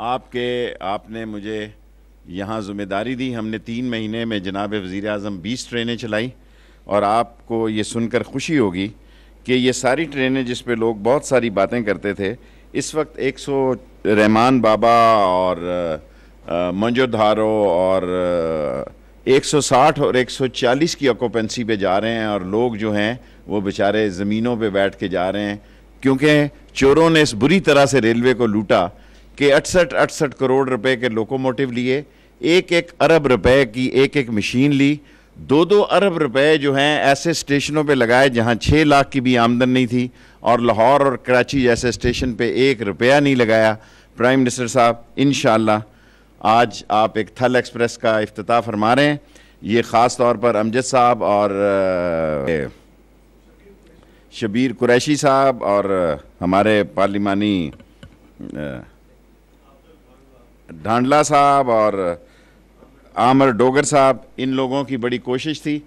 آپ کے، آپ نے مجھے یہاں ذمہ داری دی، ہم نے تین مہینے میں جناب وزیر اعظم بیس ٹرینیں چلائی اور آپ کو یہ سن کر خوشی ہوگی کہ یہ ساری ٹرینیں جس پہ لوگ بہت ساری باتیں کرتے تھے، اس وقت ایک سو رحمان بابا اور منجو دھارو اور ایک سو ساٹھ اور ایک سو چالیس کی اکوپنسی پہ جا رہے ہیں اور لوگ جو ہیں وہ بچارے زمینوں پہ بیٹھ کے جا رہے ہیں کیونکہ چوروں نے اس بری طرح سے ریلوے کو لوٹا کہ اٹھسٹھ اٹھسٹھ کروڑ روپے کے لوکوموٹیو لیے، ایک ایک ارب روپے کی ایک ایک مشین لی۔ دو دو ارب روپے جو ہیں ایسے اسٹیشنوں پہ لگائے جہاں چھ لاکھ کی بھی آمدن نہیں تھی، اور لاہور اور کراچی جیسے اسٹیشن پہ ایک روپیہ نہیں لگایا۔ پرائم منسٹر صاحب، انشاءاللہ آج آپ ایک تھل ایکسپریس کا افتتاح فرما رہے ہیں۔ یہ خاص طور پر امجد صاحب اور شبیر قریشی صاحب اور ہمارے پارلیمانی ڈھانڈلا صاحب اور عامر ڈوگر صاحب، ان لوگوں کی بڑی کوشش تھی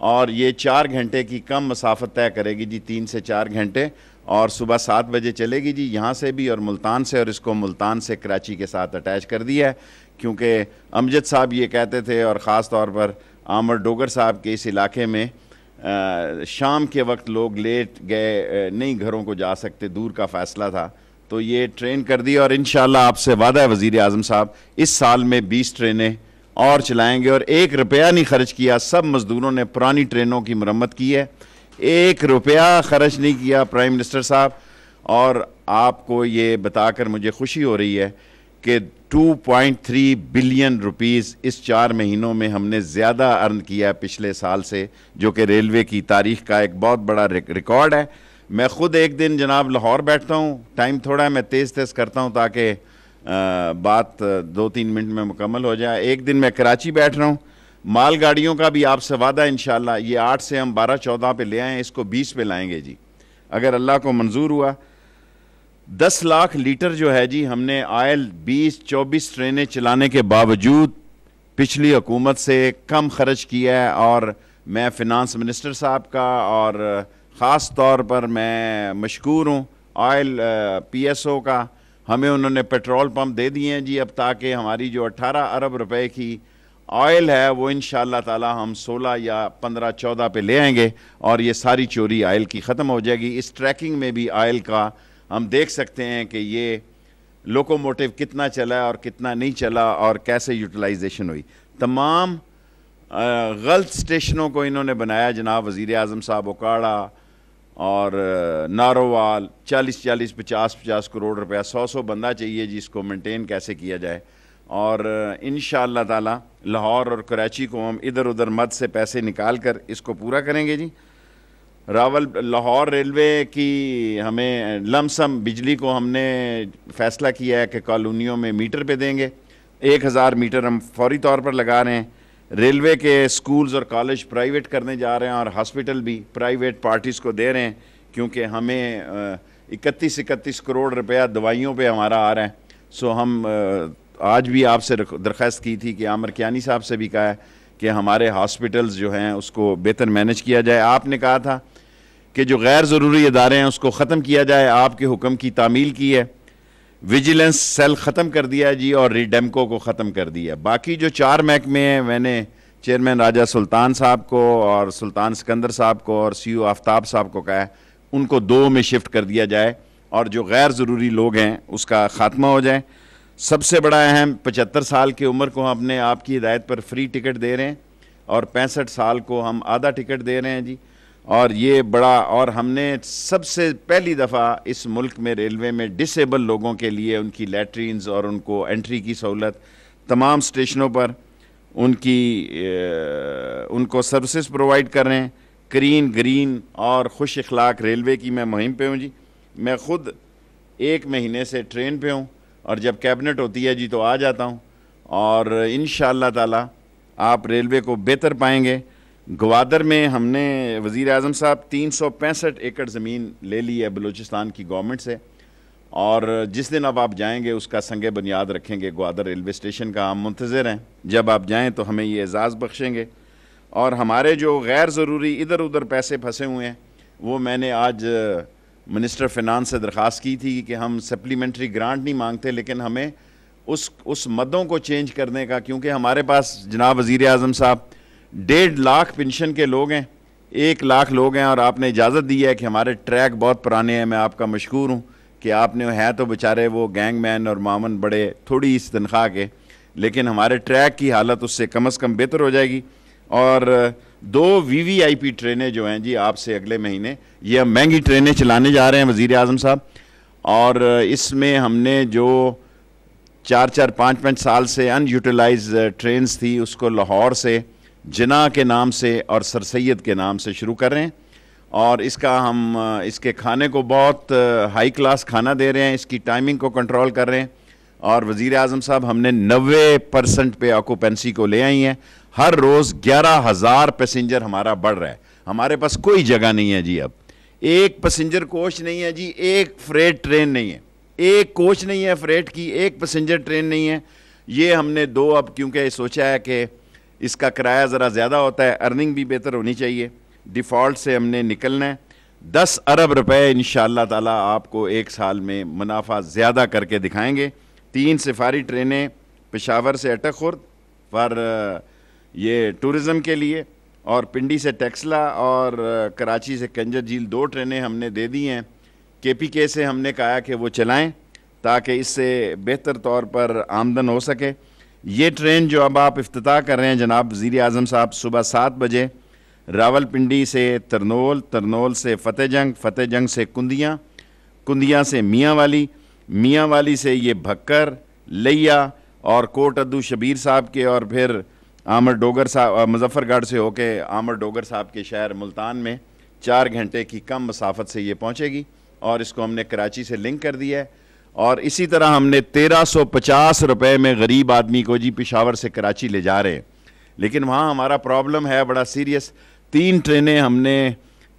اور یہ چار گھنٹے کی کم مسافت طے کرے گی جی تین سے چار گھنٹے اور صبح سات بجے چلے گی جی یہاں سے بھی اور ملتان سے اور اس کو ملتان سے کراچی کے ساتھ اٹیچ کر دیا ہے۔ کیونکہ امجد صاحب یہ کہتے تھے اور خاص طور پر عامر ڈوگر صاحب کے اس علاقے میں شام کے وقت لوگ لیٹ گئے نہیں گھروں کو جا سکتے، دور کا فیصلہ تھا۔ تو یہ ٹرین کر دی اور انشاءاللہ آپ سے وعدہ ہے وزیر اعظم صاحب، اس سال میں بیس ٹرینیں اور چلائیں گے اور ایک روپیہ نہیں خرچ کیا، سب مزدوروں نے پرانی ٹرینوں کی مرمت کی ہے۔ ایک روپیہ خرچ نہیں کیا پرائم منسٹر صاحب، اور آپ کو یہ بتا کر مجھے خوشی ہو رہی ہے کہ two point three billion rupees اس چار مہینوں میں ہم نے زیادہ ارن کیا پچھلے سال سے، جو کہ ریلوے کی تاریخ کا ایک بہت بڑا ریکارڈ ہے۔ میں خود ایک دن جناب لاہور بیٹھتا ہوں، ٹائم تھوڑا ہے، میں تیز تیز کرتا ہوں تاکہ بات دو تین منٹ میں مکمل ہو جائے۔ ایک دن میں کراچی بیٹھ رہا ہوں۔ مال گاڑیوں کا بھی آپ سے وعدہ انشاءاللہ یہ آٹھ سے ہم بارہ چودہ پہ لے آئیں، اس کو بیس پہ لائیں گے جی۔ اگر اللہ کو منظور ہوا، دس لاکھ لیٹر جو ہے جی ہم نے آئل بیس چوبیس ٹرینیں چلانے کے باوجود پچھلی حکومت سے کم خرچ کیا ہے اور میں فنانس منسٹر صاحب کا اور خاص طور پر میں مشکور ہوں، آئل پی ایس او کا۔ ہمیں انہوں نے پیٹرول پمپ دے دیے ہیں جی اب تاکہ ہماری جو اٹھارہ ارب روپے کی آئل ہے وہ انشاءاللہ تعالی ہم سولہ یا پندرہ چودہ پہ لے آئیں گے اور یہ ساری چوری آئل کی ختم ہو جائے گی۔ اس ٹریکنگ میں بھی آئل کا ہم دیکھ سکتے ہیں کہ یہ لوکوموٹیو کتنا چلا اور کتنا نہیں چلا اور کیسے یوٹیلائزیشن ہوئی۔ تمام غلط سٹیشنوں کو انہوں نے بنایا۔ جناب وزیر اعظم صاحب اکاڑا اور نارووال چالیس چالیس پچاس پچاس کروڑ روپیہ، سو سو بندہ چاہیے جی اس کو مینٹین کیسے کیا جائے۔ اور انشاءاللہ تعالی لاہور اور کراچی کو ہم ادھر ادھر مد سے پیسے نکال کر اس کو پورا کریں گے جی۔ راول، لاہور ریلوے کی ہمیں لمسم بجلی کو ہم نے فیصلہ کیا ہے کہ کالونیوں میں میٹر پہ دیں گے۔ ایک ہزار میٹر ہم فوری طور پر لگا رہے ہیں۔ ریلوے کے سکولز اور کالج پرائیویٹ کرنے جا رہے ہیں اور ہاسپٹل بھی پرائیویٹ پارٹیز کو دے رہے ہیں کیونکہ ہمیں اکتیس اکتیس کروڑ روپیہ دوائیوں پہ ہمارا آ رہا ہے۔ سو ہم آج بھی آپ سے درخواست کی تھی کہ عامر کیانی صاحب سے بھی کہا ہے کہ ہمارے ہاسپٹلز جو ہیں اس کو بہتر مینج کیا جائے۔ آپ نے کہا تھا کہ جو غیر ضروری ادارے ہیں اس کو ختم کیا جائے۔ آپ کے حکم کی تعمیل کی ہے۔ ویجیلنس سیل ختم کر دیا جی اور ریڈیمکو کو ختم کر دیا باقی جو چار محکمے ہیں، میں نے چیئرمین راجہ سلطان صاحب کو اور سلطان سکندر صاحب کو اور سی او آفتاب صاحب کو کہا ہے، ان کو دو میں شفٹ کر دیا جائے اور جو غیر ضروری لوگ ہیں، اس کا خاتمہ ہو جائے۔ سب سے بڑا اہم پچہتر سال کی عمر کو ہم اپنے آپ کی ہدایت پر فری ٹکٹ دے رہے ہیں اور پینسٹھ سال کو ہم آدھا ٹکٹ دے رہے ہیں جی۔ اور یہ بڑا اور ہم نے سب سے پہلی دفعہ اس ملک میں ریلوے میں ڈسیبل لوگوں کے لیے ان کی لیٹرینز اور ان کو انٹری کی سہولت تمام سٹیشنوں پر، ان کی ان کو سروسز پرووائڈ کر رہے ہیں۔ کرین گرین اور خوش اخلاق ریلوے کی میں مہم پہ ہوں جی۔ میں خود ایک مہینے سے ٹرین پہ ہوں اور جب کیبنٹ ہوتی ہے جی تو آ جاتا ہوں۔ اور انشاءاللہ تعالی آپ ریلوے کو بہتر پائیں گے۔ گوادر میں ہم نے وزیر اعظم صاحب تین سو پینسٹھ ایکڑ زمین لے لی ہے بلوچستان کی گورنمنٹ سے اور جس دن اب آپ جائیں گے اس کا سنگ بنیاد رکھیں گے گوادر ریلوے اسٹیشن کا ہم منتظر ہیں جب آپ جائیں تو ہمیں یہ اعزاز بخشیں گے اور ہمارے جو غیر ضروری ادھر ادھر پیسے پھنسے ہوئے ہیں وہ میں نے آج منسٹر فنانس سے درخواست کی تھی کہ ہم سپلیمنٹری گرانٹ نہیں مانگتے لیکن ہمیں اس اس مدوں کو چینج کرنے کا کیونکہ ہمارے پاس جناب وزیر اعظم صاحب ڈیڑھ لاکھ پنشن کے لوگ ہیں، ایک لاکھ لوگ ہیں اور آپ نے اجازت دی ہے کہ ہمارے ٹریک بہت پرانے ہیں، میں آپ کا مشکور ہوں کہ آپ نے ہے تو بچارے وہ گینگ مین اور مامن بڑے تھوڑی اس تنخواہ کے، لیکن ہمارے ٹریک کی حالت اس سے کم از کم بہتر ہو جائے گی۔ اور دو وی وی آئی پی ٹرینیں جو ہیں جی آپ سے اگلے مہینے، یہ ہم مہنگی ٹرینیں چلانے جا رہے ہیں وزیر اعظم صاحب۔ اور اس میں ہم نے جو چار چار پانچ پانچ سال سے ان یوٹیلائز ٹرینز تھی، اس کو لاہور سے جنا کے نام سے اور سر سید کے نام سے شروع کر رہے ہیں اور اس کا ہم، اس کے کھانے کو بہت ہائی کلاس کھانا دے رہے ہیں، اس کی ٹائمنگ کو کنٹرول کر رہے ہیں اور وزیر اعظم صاحب ہم نے نوے پرسنٹ پہ آکوپینسی کو لے آئی ہیں۔ ہر روز گیارہ ہزار پیسنجر ہمارا بڑھ رہا ہے۔ ہمارے پاس کوئی جگہ نہیں ہے جی اب۔ ایک پیسنجر کوچ نہیں ہے جی ایک فریٹ ٹرین نہیں ہے۔ ایک کوچ نہیں ہے فریٹ کی، ایک پیسنجر ٹرین نہیں ہے۔ یہ ہم نے دو اب کیونکہ سوچا ہے کہ اس کا کرایہ ذرا زیادہ ہوتا ہے ارننگ بھی بہتر ہونی چاہیے۔ ڈیفالٹ سے ہم نے نکلنا ہے۔ دس ارب روپے انشاءاللہ تعالی آپ کو ایک سال میں منافع زیادہ کر کے دکھائیں گے۔ تین سفاری ٹرینیں پشاور سے اٹک خورد پر یہ ٹورزم کے لیے اور پنڈی سے ٹیکسلا اور کراچی سے کنجر جھیل دو ٹرینیں ہم نے دے دی ہیں۔ کے پی کے سے ہم نے کہا کہ وہ چلائیں تاکہ اس سے بہتر طور پر آمدن ہو سکے۔ یہ ٹرین جو اب آپ افتتاح کر رہے ہیں جناب، وزیر اعظم صاحب صبح سات بجے، راول پنڈی سے ترنول ترنول سے فتح جنگ فتح جنگ سے کندیاں کندیاں سے میاں والی میاں والی سے یہ بھکر لیا اور کوٹ ادو شبیر صاحب کے اور پھر آمر ڈوگر صاحب، مظفر گڑھ سے ہو کے آمر ڈوگر صاحب کے شہر ملتان میں چار گھنٹے کی کم مسافت سے یہ پہنچے گی اور اس کو ہم نے کراچی سے لنک کر دیا ہے۔ اور اسی طرح ہم نے تیرہ سو پچاس روپے میں غریب آدمی کو جی پشاور سے کراچی لے جا رہے ہیں۔ لیکن وہاں ہمارا پرابلم ہے، بڑا سیریس۔ تین ٹرینیں ہم نے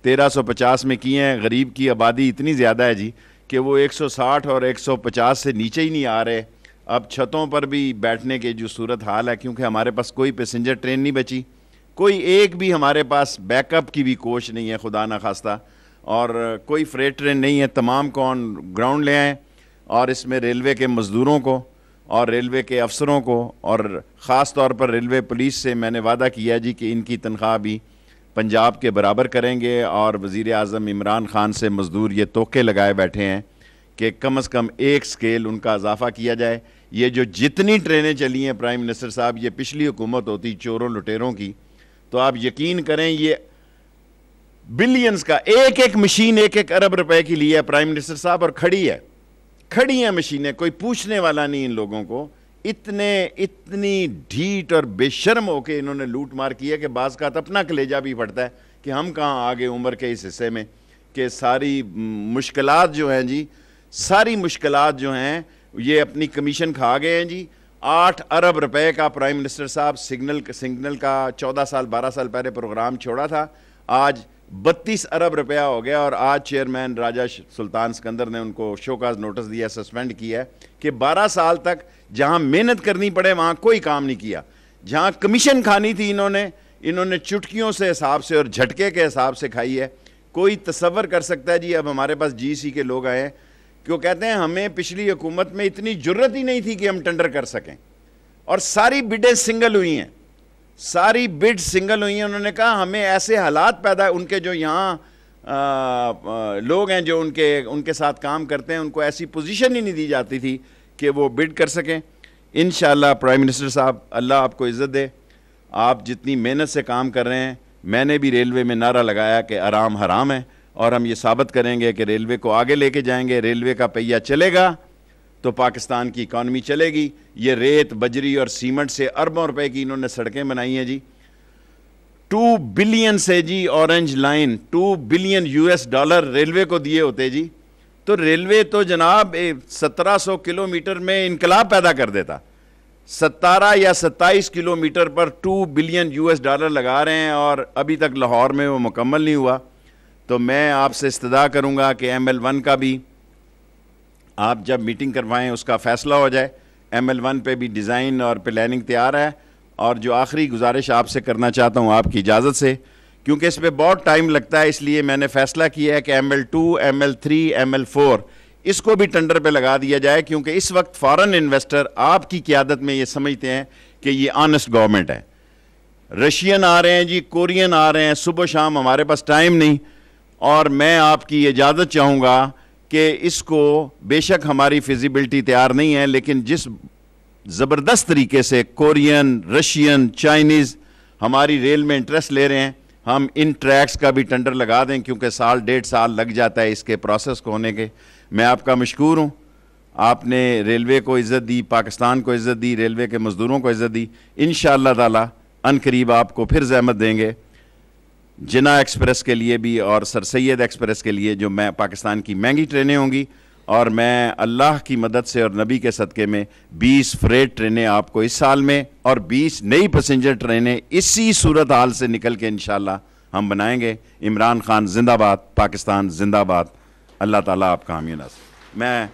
تیرہ سو پچاس میں کی ہیں، غریب کی آبادی اتنی زیادہ ہے جی کہ وہ ایک سو ساٹھ اور ایک سو پچاس سے نیچے ہی نہیں آ رہے۔ اب چھتوں پر بھی بیٹھنے کے جو صورت حال ہے، کیونکہ ہمارے پاس کوئی پیسنجر ٹرین نہیں بچی۔ کوئی ایک بھی ہمارے پاس بیک اپ کی بھی کوچ نہیں ہے، خدا نخواستہ۔ اور کوئی فریٹ ٹرین نہیں ہے، تمام کون گراؤنڈ لے آئیں اور اس میں ریلوے کے مزدوروں کو اور ریلوے کے افسروں کو اور خاص طور پر ریلوے پولیس سے میں نے وعدہ کیا جی کہ ان کی تنخواہ بھی پنجاب کے برابر کریں گے اور وزیر اعظم عمران خان سے مزدور یہ توقع لگائے بیٹھے ہیں کہ کم از کم ایک سکیل ان کا اضافہ کیا جائے۔ یہ جو جتنی ٹرینیں چلی ہیں پرائم منسٹر صاحب، یہ پچھلی حکومت ہوتی چوروں لٹیروں کی، تو آپ یقین کریں یہ بلینز کا ایک ایک مشین، ایک ایک ارب روپے کی لی ہے پرائم منسٹر صاحب اور کھڑی ہے۔ کھڑی ہیں مشینیں، کوئی پوچھنے والا نہیں ان لوگوں کو۔ اتنے، اتنی ڈھیٹ اور بے شرم ہو کے انہوں نے لوٹ مار کی ہے کہ بعض کا اپنا کلیجہ بھی پڑتا ہے کہ ہم کہاں آگے عمر کے اس حصے میں کہ ساری مشکلات جو ہیں جی ساری مشکلات جو ہیں، یہ اپنی کمیشن کھا گئے ہیں جی۔ آٹھ ارب روپے کا پرائم منسٹر صاحب سگنل سگنل کا چودہ سال، بارہ سال پہلے پروگرام چھوڑا تھا۔ آج بتیس ارب روپیہ ہو گیا اور آج چیئرمین راجہ سلطان سکندر نے ان کو شو کاز نوٹس دیا، سسپینڈ کیا ہے کہ بارہ سال تک جہاں محنت کرنی پڑے وہاں کوئی کام نہیں کیا۔ جہاں کمیشن کھانی تھی انہوں نے انہوں نے چٹکیوں سے حساب سے اور جھٹکے کے حساب سے کھائی ہے۔ کوئی تصور کر سکتا ہے جی اب ہمارے پاس جی سی کے لوگ آئے ہیں۔ کہ وہ کہتے ہیں ہمیں پچھلی حکومت میں اتنی جرت ہی نہیں تھی کہ ہم ٹینڈر کر سکیں۔ اور ساری بڈیں سنگل ہوئی ہیں۔ ساری بڈ سنگل ہوئی ہیں، انہوں نے کہا ہمیں ایسے حالات پیدا ان کے جو یہاں لوگ ہیں جو ان کے ان کے ساتھ کام کرتے ہیں، ان کو ایسی پوزیشن ہی نہیں دی جاتی تھی کہ وہ بڈ کر سکیں۔ انشاءاللہ پرائم منسٹر صاحب، اللہ آپ کو عزت دے۔ آپ جتنی محنت سے کام کر رہے ہیں، میں نے بھی ریلوے میں نعرہ لگایا کہ آرام حرام ہے، اور ہم یہ ثابت کریں گے کہ ریلوے کو آگے لے کے جائیں گے، ریلوے کا پہیہ چلے گا۔ تو پاکستان کی اکانومی چلے گی۔ یہ ریت، بجری اور سیمنٹ سے اربوں روپے کی انہوں نے سڑکیں بنائی ہیں جی۔ ٹو بلین سے جی orange line two billion U S dollar railway کو دیے ہوتے جی۔ تو ریلوے تو جناب سترہ سو کلو میٹر میں انقلاب پیدا کر دیتا۔ ستارہ یا ستائیس کلو میٹر پر two billion U S dollar لگا رہے ہیں اور ابھی تک لاہور میں وہ مکمل نہیں ہوا۔ تو میں آپ سے استدا کروں گا کہ ایم ایل ون کا بھی آپ جب میٹنگ کروائیں، اس کا فیصلہ ہو جائے۔ ایم ایل ون پہ بھی ڈیزائن اور پلاننگ تیار ہے۔ اور جو آخری گزارش آپ سے کرنا چاہتا ہوں، آپ کی اجازت سے، کیونکہ اس پہ بہت ٹائم لگتا ہے، اس لیے میں نے فیصلہ کیا ہے کہ M L two M L three M L four اس کو بھی ٹنڈر پہ لگا دیا جائے، کیونکہ اس وقت فارن انویسٹر آپ کی قیادت میں یہ سمجھتے ہیں کہ یہ آنسٹ گورنمنٹ ہے۔ رشین آ رہے ہیں جی کورین آ رہے ہیں۔ صبح شام ہمارے پاس ٹائم نہیں۔ اور میں آپ کی اجازت چاہوں گا کہ اس کو بے شک ہماری فیزیبلٹی تیار نہیں ہے، لیکن جس زبردست طریقے سے کورین رشین چائنیز ہماری ریل میں انٹرسٹ لے رہے ہیں، ہم ان ٹریکس کا بھی ٹنڈر لگا دیں، کیونکہ سال ڈیڑھ سال لگ جاتا ہے اس کے پروسیس کو ہونے کے۔ میں آپ کا مشکور ہوں۔ آپ نے ریلوے کو عزت دی، پاکستان کو عزت دی، ریلوے کے مزدوروں کو عزت دی۔ انشاءاللہ تعالی ان قریب آپ کو پھر زحمت دیں گے۔ جنا ایکسپریس کے لیے بھی اور سر سید ایکسپریس کے لیے جو میں پاکستان کی مہنگی ٹرینیں ہوں گی اور میں اللہ کی مدد سے اور نبی کے صدقے میں بیس فریٹ ٹرینیں آپ کو اس سال میں اور بیس نئی پیسنجر ٹرینیں اسی صورت حال سے نکل کے انشاءاللہ ہم بنائیں گے۔ عمران خان زندہ باد، پاکستان زندہ باد۔ اللہ تعالیٰ آپ کا حامی ناصر میں